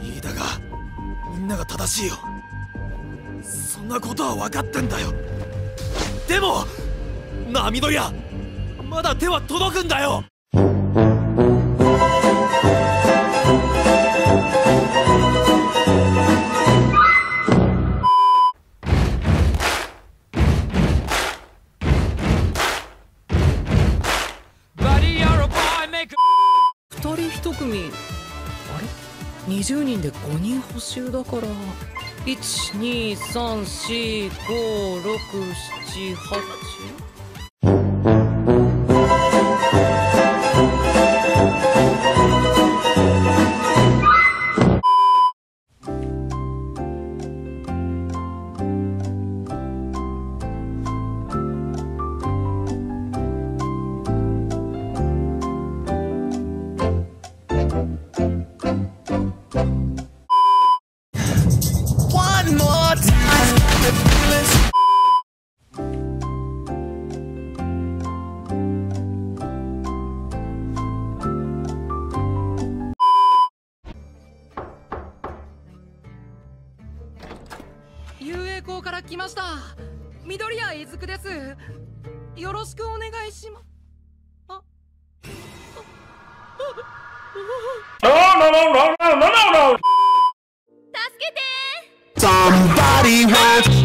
いいだがみんなが正しいよ。そんなことは分かってんだよ。でも波の矢まだ手は届くんだよ。国民。あれ？20人で5人補修だから。123456788遊泳校から来ました。緑谷伊豆です。よろしくお願いします。ノーノーノーノーノーノーノー助けてー